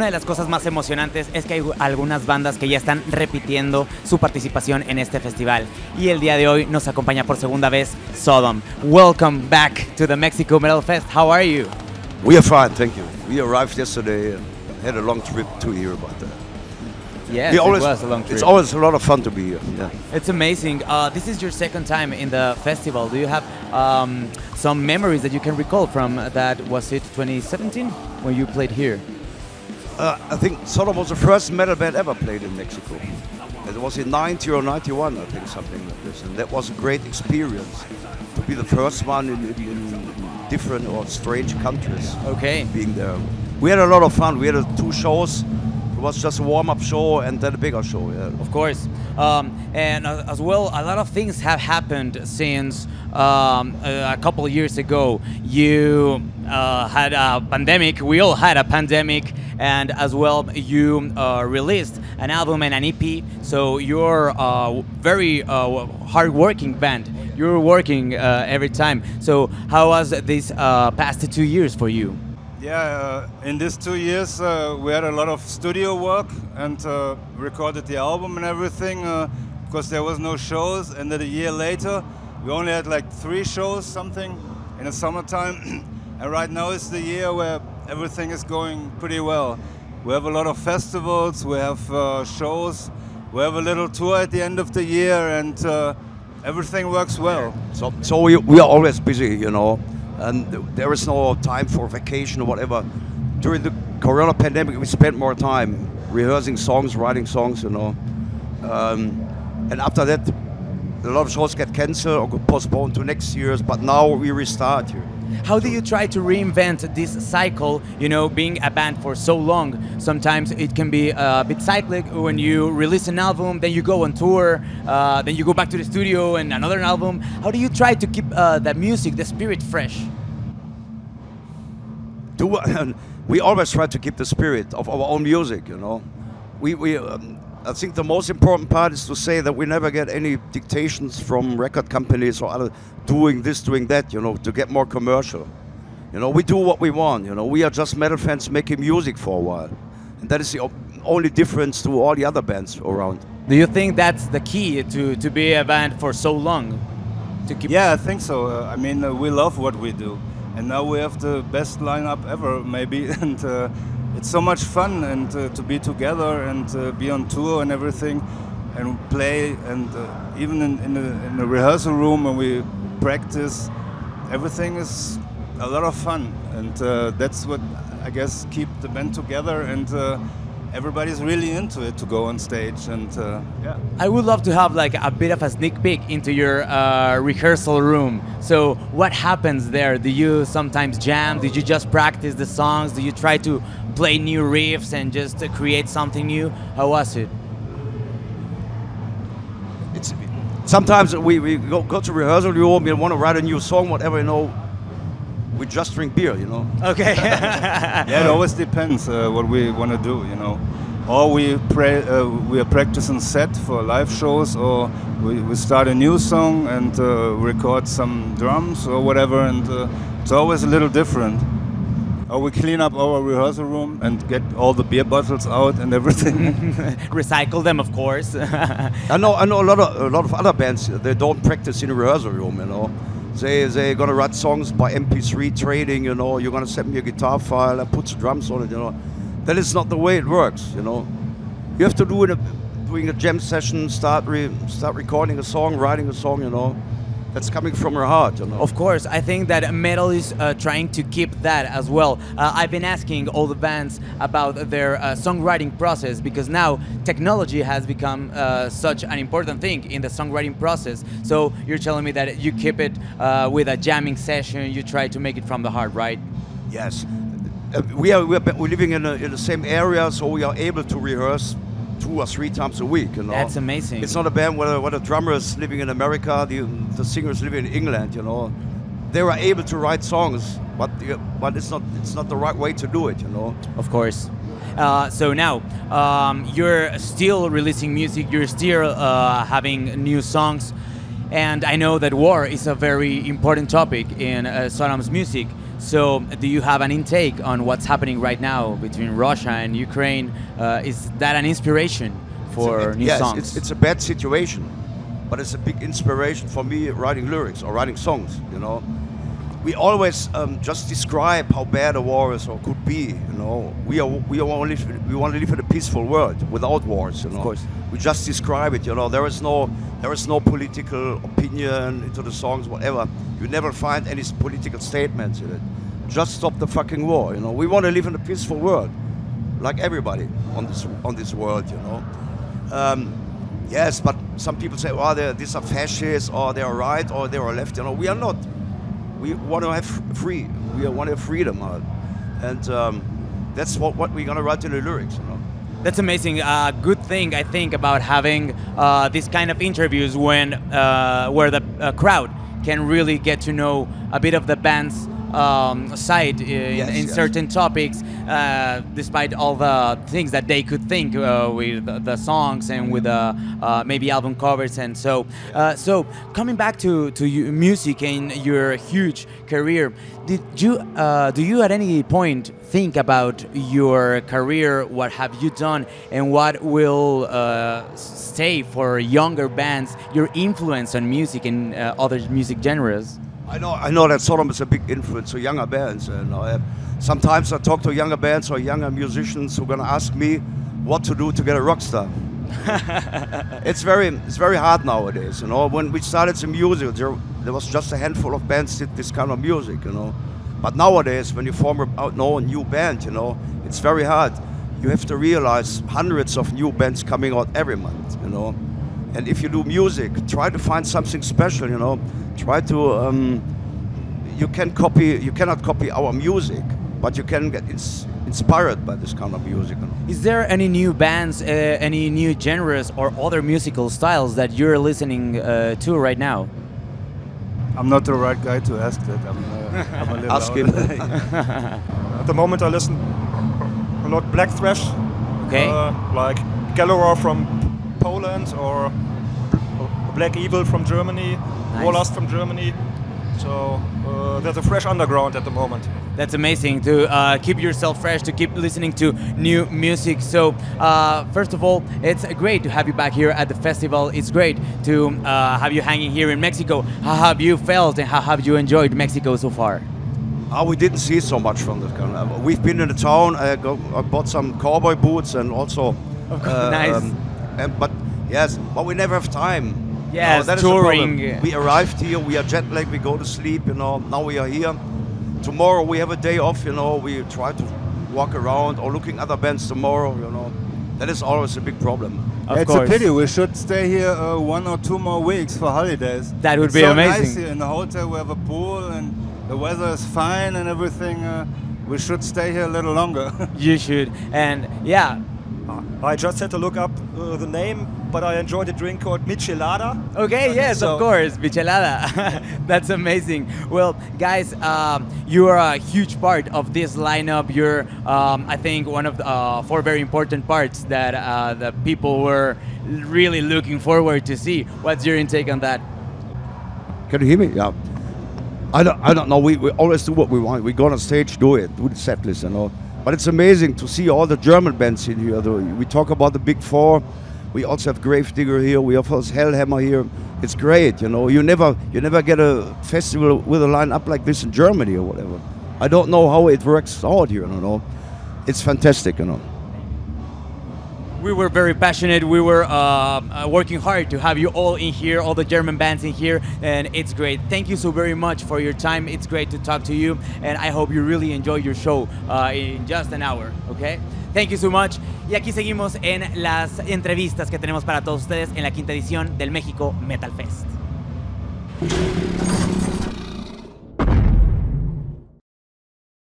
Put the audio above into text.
Una de las cosas más emocionantes es que hay algunas bandas que ya están repitiendo su participación en este festival. Y el día de hoy nos acompaña por segunda vez Sodom. Welcome back to the Mexico Metal Fest. How are you? We are fine, thank you. We arrived yesterday and had a long trip to Yes, we it was a long trip. it's always a lot of fun to be here. Yeah. It's amazing. Uh, this is your second time in the festival. Do you have um, some memories that you can recall from that? Was it 2017 when you played here? Uh, I think Sodom was the first metal band ever played in Mexico. It was in 90 or 91, I think, something like this. And that was a great experience to be the first one in, in, different or strange countries Okay. being there. We had a lot of fun. We had two shows. It was just a warm-up show and then a bigger show. Yeah. Of course. Um, and uh, as well, a lot of things have happened since um, a, couple of years ago. You uh, had a pandemic, we all had a pandemic, and as well, you uh, released an album and an EP. So you're a very uh, hard-working band. You're working uh, every time. So how was this uh, past two years for you? Yeah, uh, in these two years uh, we had a lot of studio work and uh, recorded the album and everything uh, because there was no shows. And then a year later, we only had like three shows, something in the summertime. and right now is the year where everything is going pretty well. We have a lot of festivals, we have uh, shows, we have a little tour at the end of the year, and uh, everything works well. So, so we, we are always busy, you know, and there is no time for vacation or whatever. During the Corona pandemic, we spent more time rehearsing songs, writing songs, you know. Um, and after that, a lot of shows get cancelled or postponed to next year's. But now we restart here. How do you try to reinvent this cycle? You know, being a band for so long, sometimes it can be a bit cyclic when you release an album, then you go on tour, uh, then you go back to the studio and another album. How do you try to keep uh, the music, the spirit fresh? do we always try to keep the spirit of our own music you know we, we um, i think the most important part is to say that we never get any dictations from record companies or other doing this doing that you know to get more commercial you know we do what we want you know we are just metal fans making music for a while and that is the only difference to all the other bands around Do you think that's the key to, to be a band for so long? To keep Yeah, I think so. Uh, I mean, uh, we love what we do, and now we have the best lineup ever, maybe. And uh, it's so much fun, and uh, to be together and uh, be on tour and everything, and play, and uh, even in, in, the, in the rehearsal room when we practice, everything is a lot of fun, and uh, that's what I guess keep the band together and. Everybody's really into it to go on stage, and uh, yeah. I would love to have like a bit of a sneak peek into your uh, rehearsal room. So, what happens there? Do you sometimes jam? Did you just practice the songs? Do you try to play new riffs and just uh, create something new? How was it? it's sometimes we, we go, go to rehearsal room we want to write a new song whatever you know we just drink beer you know Okay. Yeah, it always depends uh, what we want to do, you know. Or we pray, uh, we are practicing set for live shows, or we, we start a new song and uh, record some drums or whatever, and uh, it's always a little different. Or we clean up our rehearsal room and get all the beer bottles out and everything. Recycle them, of course. I know, I know a lot of a lot of other bands. They don't practice in a rehearsal room. You know, they they gonna write songs by MP3 trading. You know, you're gonna send me a guitar file. I put drums on it. You know, that is not the way it works. You know, you have to do it. Doing a jam session, start re, start recording a song, writing a song. You know, that's coming from your heart. You know. Of course, I think that metal is uh, trying to keep that as well. Uh, I've been asking all the bands about their uh, songwriting process because now technology has become uh, such an important thing in the songwriting process. So you're telling me that you keep it uh, with a jamming session, you try to make it from the heart, right? Yes, uh, we are we are we're living in, a, in the same area, so we are able to rehearse two or three times a week. You know, That's amazing. It's not a band where, where the drummer is living in America, the the singer is living in England. You know, they were able to write songs, but but it's not it's not the right way to do it. You know. Of course. Uh, so now um, you're still releasing music. You're still uh, having new songs, and I know that war is a very important topic in uh, Sodom's music. So, do you have an intake on what's happening right now between Russia and Ukraine? Uh, is that an inspiration for It- new yes, songs? It's, it's a bad situation, but it's a big inspiration for me writing lyrics or writing songs. You know, we always um, just describe how bad a war is or could be. You know, we are we are only we want to live in a peaceful world without wars. You know, course. we just describe it. You know, there is no there is no political opinion into the songs, whatever. You never find any political statements in it. Just stop the fucking war. You know, we want to live in a peaceful world, like everybody on this on this world. You know. Um, yes, but some people say, well, they're, these are fascists, or they are right, or they are left. You know, we are not. We want to have free. We want to have freedom, uh, and um, that's what, what we're gonna write in the lyrics. You know. That's amazing. Uh, good thing I think about having uh, these kind of interviews when uh, where the uh, crowd can really get to know a bit of the band's um, side in, Yes, in yes. certain topics, uh, despite all the things that they could think uh, with the- songs and with the uh, maybe album covers and so. Uh, so coming back to to music and your huge career, did you uh, do you at any point think about your career? What have you done, and what will uh, stay for younger bands? Your influence on music and uh, other music genres. I know, I know that Sodom is a big influence to younger bands, and uh, sometimes I talk to younger bands or younger musicians who are gonna ask me what to do to get a rock star. it's very, it's very hard nowadays. You know, when we started the music, there, there was just a handful of bands did this kind of music. You know, but nowadays, when you form a out- now a new band, you know, it's very hard. You have to realize hundreds of new bands coming out every month. You know, and if you do music, try to find something special. You know, try to. Um, you can copy. You cannot copy our music, but you can get ins- inspired by this kind of music. You know. Is there any new bands, uh, any new genres, or other musical styles that you're listening uh, to right now? I'm not the right guy to ask that. I'm, uh, I'm a little Ask him. At the moment, I listen a lot black thrash, Okay. uh, like Gallowar from Poland or Black Evil from Germany, Nice. Warlust from Germany. So uh, there's a fresh underground at the moment. That's amazing to uh, keep yourself fresh, to keep listening to new music. So, uh, first of all, it's great to have you back here at the festival. It's great to uh, have you hanging here in Mexico. How have you felt and how have you enjoyed Mexico so far? Oh, we didn't see so much from the kind. Of, we've been in the town. I, go, I bought some cowboy boots and also. Of course, nice. And, but yes, but we never have time. You Yes, know, that is the touring. problem. We arrived here. We are jet lagged. We go to sleep. You know. Now we are here. Tomorrow we have a day off. You know. We try to walk around or looking other bands tomorrow. You know. That is always a big problem. Of it's course. a pity. We should stay here uh, one or two more weeks for holidays. That would It's be so amazing. Nice here in the hotel. We have a pool and the weather is fine and everything. Uh, we should stay here a little longer. You should. And yeah, I just had to look up uh, the name, but I enjoyed a drink called Michelada. Okay, yes, So- of course, Michelada. That's amazing. Well, guys, um, you are a huge part of this lineup. You're, um, I think, one of the uh, four very important parts that uh, the people were really looking forward to see. What's your intake on that? Can you hear me? Yeah. I don't, I don't know. We, we always do what we want. We go on stage, do it, do the set list, you know. But it's amazing to see all the German bands in here. We talk about the big four. We also have Gravedigger here. We have Hellhammer here. It's great, you know. You never, you never get a festival with a lineup like this in Germany or whatever. I don't know how it works out here, you know. It's fantastic, you know. We were very passionate. We were uh, uh, working hard to have you all in here, all the German bands in here, and it's great. Thank you so very much for your time. It's great to talk to you, and I hope you really enjoy your show uh, in just an hour. Okay? Thank you so much. Y aquí seguimos en las entrevistas que tenemos para todos ustedes en la quinta edición del México Metal Fest.